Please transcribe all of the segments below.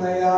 Maya.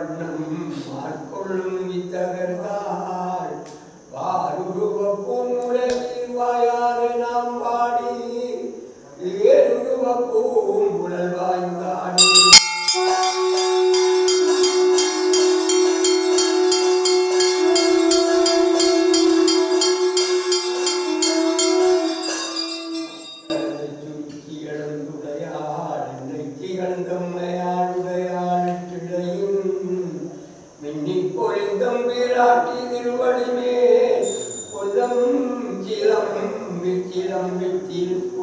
வண்ணம் மாற்கொள்ளும் இத்தகர்தான். a